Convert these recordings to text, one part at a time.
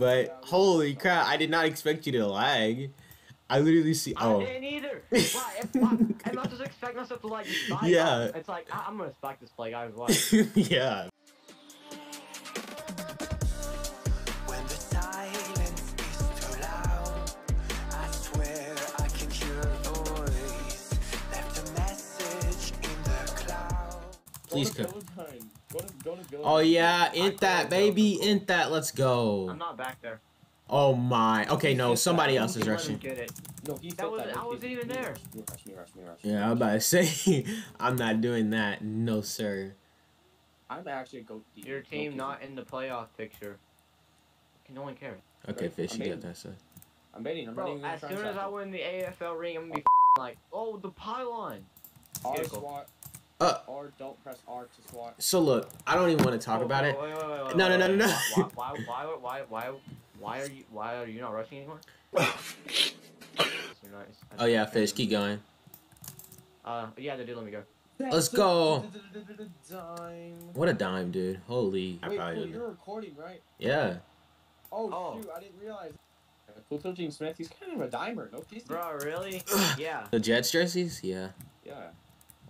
But holy crap, I did not expect you to lag. I literally see. Oh. I didn't either. Why? If, why am I just expecting myself to like? Yeah. Up? It's like I- am gonna spike this play, guys. Why? yeah. Please come. Oh yeah, int I that baby, go. int that. Let's go. I'm not back there. Oh my. Okay, no, somebody else is rushing. Get it. No, he That said wasn't- that. I wasn't even Me there. rush, Me rush, me rush, me rush. Yeah, I'm about to say, I'm not doing that. No sir. I'm actually a goat deep. Your team kissing. not in the playoff picture. No one cares. Okay, Right, fish, you got that sir. I'm betting. I'm Bro, betting. as soon as I win the AFL ring, I'm gonna be like, oh, the pylon. R Vehicle. SWAT. Uh. R. Don't press R to SWAT. So look, I don't even want to talk Whoa, about whoa, it. wait, wait, wait, wait, No, no, wait, no, wait. no, no. Why, why, why, why, why, why are you, why are you not rushing anymore? Nice. Oh yeah, fish, keep going. Uh, yeah, they did let me go. Let's go. Dime. What a dime, dude. Holy. I Wait, probably cool, you're recording, right? Yeah. Oh, Oh. shoot, I didn't realize. Cool 13 Smith, he's kind of a dimer, no kissing. Bro, really? yeah. The Jets jerseys? Yeah. Yeah.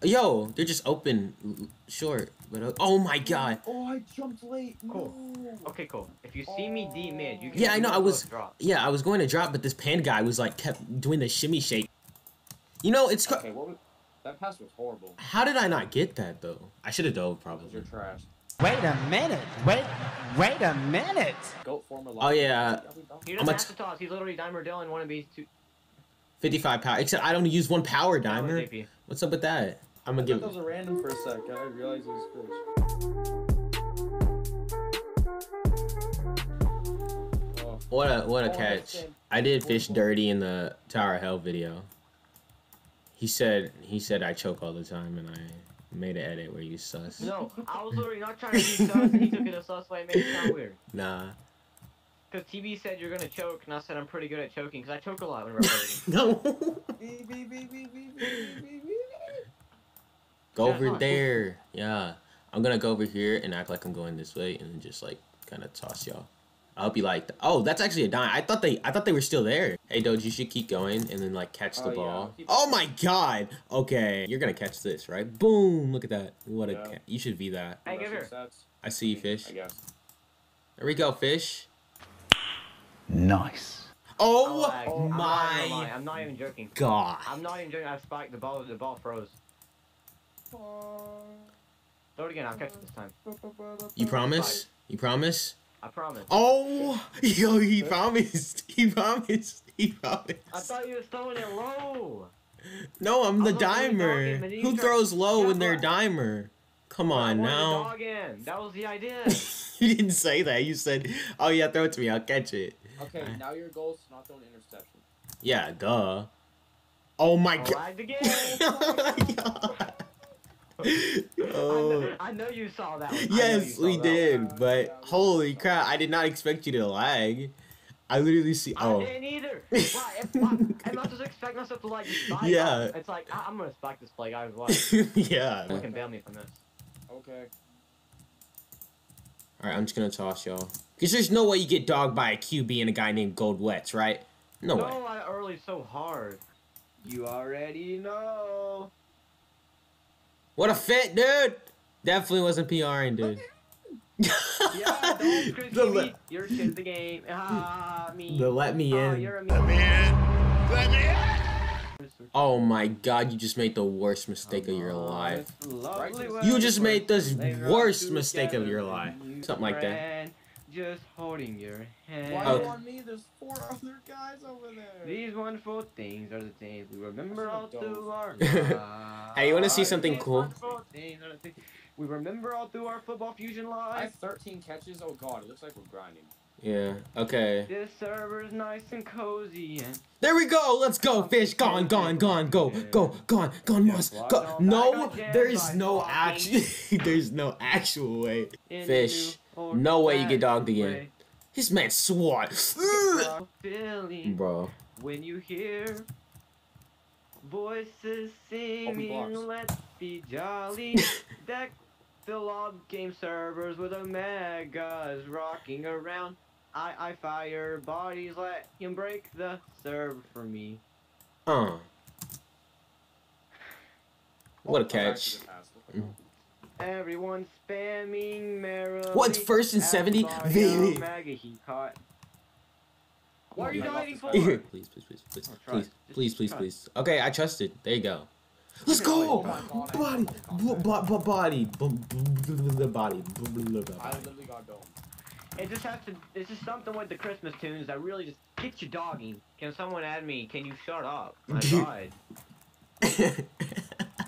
Yo, they're just open, short. But uh, oh my god. Oh, I jumped late. Cool. No. Okay, cool. If you see me D mid, you can. Yeah, I know, I was- Drop. Yeah, I was going to drop, but this pan guy was like kept doing the shimmy shake. You know, it's. Okay, what was, that pass was horrible. How did I not get that though? I should have dove Because probably. you're trash. Wait a minute. Wait, wait a minute. Goat former Oh, yeah. He I'm doesn't a have t- to toss. He's literally Dimer Dillon, one of these two. 55 power. Except I don't use one power dimer. What's up with that? I'm gonna give. That was a random for a sec. I realized it was fish. What a what a oh, catch! I did fish dirty in the Tower Hell video. He said he said I choke all the time, and I made an edit where you sus. No, I was literally not trying to be sus, and he took it a sus, way, I made it sound weird. Nah. Because TB said you're gonna choke, and I said I'm pretty good at choking, because I choke a lot when recording. no. beep, beep, beep, beep, beep, beep go Yeah, over huh. there. Yeah. I'm gonna go over here and act like I'm going this way, and then just like kind of toss y'all. I hope you like Oh, that's actually a dime. I thought they I thought they were still there. Hey, Doge, you should keep going and then like catch oh, the Oh, ball. I'll Oh my God. Okay, you're gonna catch this, right? Boom! Look at that. What a. Yeah. Ca- you should be that. Hey, give Russian here. sets, I see you, fish. I guess. There we go, fish. Nice. Oh, oh I'm not even gonna lie, my I'm not even joking. God. I'm not even joking. I spiked the ball. The ball froze. Throw it again. I'll catch it this time. You promise? You promise? I promise. Oh, yo, he promised. He promised. He promised. I thought you were throwing it low. No, I'm the I thought you were dimer. dogging, but you Who throws low when they're but- dimer? Come I on the now. dog in. That was the idea. you didn't say that. You said, "Oh yeah, throw it to me. I'll catch it." Okay, I- now your goal is to not throw an interception. Yeah, duh. Oh my I god. lagged again. Oh. I, Oh. know, I know you saw that. One. I know you Yes, saw we that did, one. but Yeah, holy crap! I did not expect you to lag. I literally see. I Oh, didn't either. Why? If, why? I'm not just expecting myself to like spike. Yeah. It's like I, I'm gonna spike this play, guys. What? yeah. You can bail me from this. Okay. All right, I'm just gonna toss y'all. Cause there's no way you get dogged by a QB and a guy named Gold Wets, right? No way. No, I early so hard. You already know. What a fit, dude! Definitely wasn't PRing, dude. Yeah, don't Chris the, TV. le- You're shit the game. Ah, me. the let me Oh, in. you're a me. Oh my god, you just made the worst mistake of your life. You weather, just made the worst mistake of your life. you Something like that. Just holding your hand. Why Okay. on me? There's four other guys over there. These wonderful things are the things we remember all should've through our Hey, you wanna see something cool? wonderful things are the things We remember all through our football fusion I have 13 catches. Oh god, it looks like we're grinding. Yeah, okay. This server's nice and cozy and There we go. Let's go, fish. Gone, gone, gone. Go, go, gone, gone, Moss. Go. No, there is no actual. there's no actual way. Fish. No way you get dogged again. This man swat. Bro. when you hear voices singing, let's be jolly. Deck the log game servers with omegas rocking around. I I fire bodies, let him break the serve for me. Uh. What a Go back to catch. the past. What the Mm. hell? Everyone spamming merrily. What's first and at 70? Mario Really? Maga he caught. What are you Oh my waiting God. for? please, please, please, please, Oh, please, please, please, please. Okay, I trusted. There you go. Let's Oh go. my God, Body, fucking b- got b- b- body, body. b- b- b- I body. literally got dome. It just has to. It's just something with the Christmas tunes that really just get you dogging. Can someone add me? Can you shut up? My God.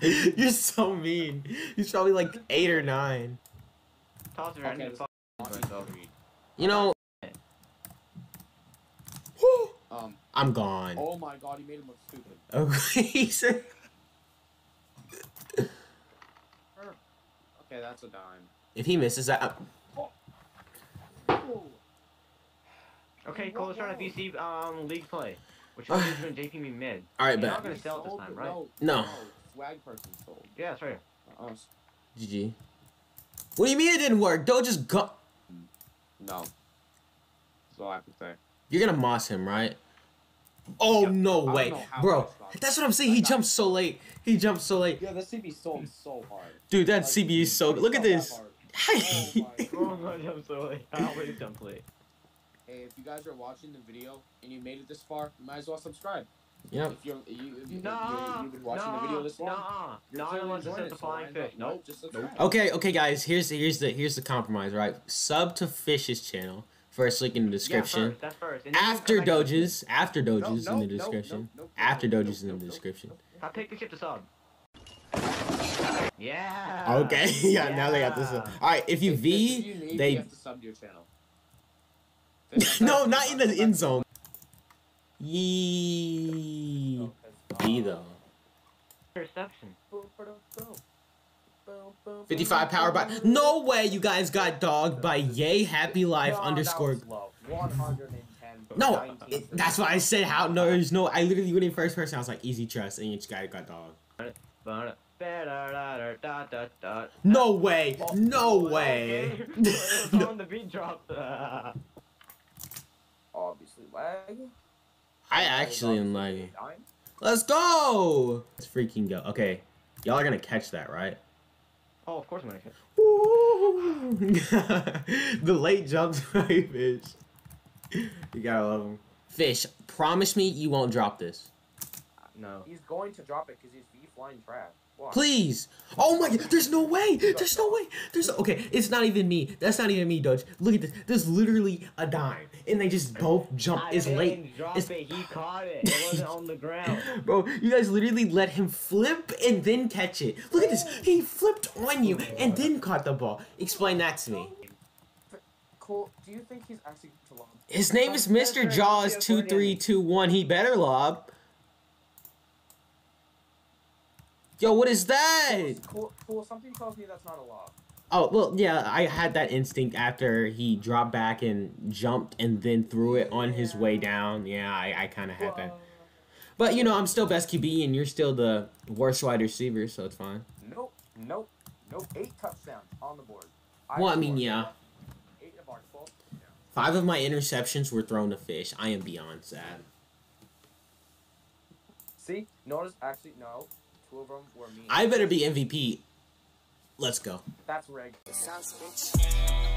You're so mean. He's probably like eight or nine. Toss it. I Okay, need to this fuck is myself. You know. Um. I'm gone. Oh my god, he made him look stupid. Okay, he said- Okay, that's a dime. if he misses that, Okay, Cole, let's start a VC um league play. Which one is doing JP me mid? all right, You're not gonna sell it this time, right? No. No. Swag person sold. Yeah, that's right. Uh, GG. What do you mean it didn't work? Don't just go. no. That's all I have to say. You're gonna moss him, right? Oh no I way, bro. That's what I'm saying. He That guy- jumped so late. He jumped so late, Yeah, that CB sold so hard. dude. That Like, CB is so. he Look at this. Hey. Oh my Oh my, I'm so late. I always jump late. Hey, if you guys are watching the video and you made it this far, you might as well subscribe. Yeah. If you're, you, if you, Nah, you, you've been watching nah, the video this long, Nah, Nah, you're not clearly unless enjoying it's it, the so flying why fish. not? Nope. just subscribe. Okay, okay, guys. Here's the here's the here's the compromise, right? Sub to Fish's channel. First link in the description. Yeah, first, that's first. And then After come Doges, after No, Doges no, in the no, description. no, no, After no, Doges no, in the no, description. I picked the ship to sub. Yeah. Okay, yeah, now they got this. All right, if you If- if V, you need, they you have to sub to your channel. No, not in the if- end zone. Yee. V uh, though. Interception. 55 power by. No way you guys got dogged by Yay Happy Life No, underscore. That was low. 110. No, it, that's why I said how. No, there's no. I literally went in first person. I was like easy trust, and each guy got dogged. No way. No way. On the beat drop. Obviously, lag. I actually am lagging. Let's go. Let's freaking go. Okay, y'all are gonna catch that, right? Oh, of course I'm gonna catch. Woo! the late jumps by fish. You gotta love him. Fish, promise me you won't drop this. No. He's going to drop it because he's V flying trash. Watch. Please. Oh my god, there's no way. There's no way. There's no, okay, it's not even me. That's not even me, Dodge. Look at this. There's literally a dime. And they just both jump. I It's didn't late. Drop It's- it. He caught it. It wasn't on the ground. Bro, you guys literally let him flip and then catch it. Look at this. He flipped on you and then caught the ball. Explain that to me. Cole, do you think he's actually to lob? His name is Mr. Jaws two three two one. He better lob. Yo, what is that? Cole, Cole, something tells me that's not a lob. Oh well, yeah, I had that instinct after he dropped back and jumped and then threw it on his way down. Yeah, I, I kind of had that. But you know, I'm still best QB and you're still the worst wide receiver, so it's fine. Nope, nope, nope. Eight touchdowns on the board. Well, I mean, yeah. Eight of our twelve. Yeah. Five of my interceptions were thrown to fish. I am beyond sad. See, notice actually no. Two of them were me. I better be MVP. Let's go. That's rigged. Sounds bitch.